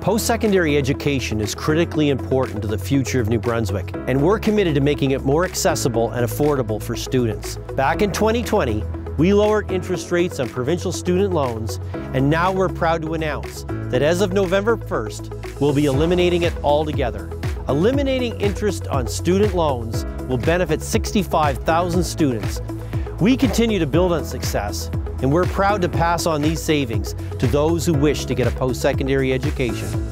Post-secondary education is critically important to the future of New Brunswick, and we're committed to making it more accessible and affordable for students. Back in 2020, we lowered interest rates on provincial student loans, and now we're proud to announce that as of November 1st, we'll be eliminating it altogether. Eliminating interest on student loans will benefit 65,000 students. We continue to build on success, and we're proud to pass on these savings to those who wish to get a post-secondary education.